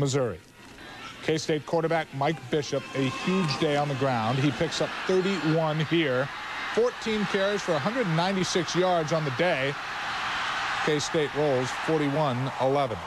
Missouri. K-State quarterback Mike Bishop, a huge day on the ground. He picks up 31 here, 14 carries for 196 yards on the day. K-State rolls 41-11.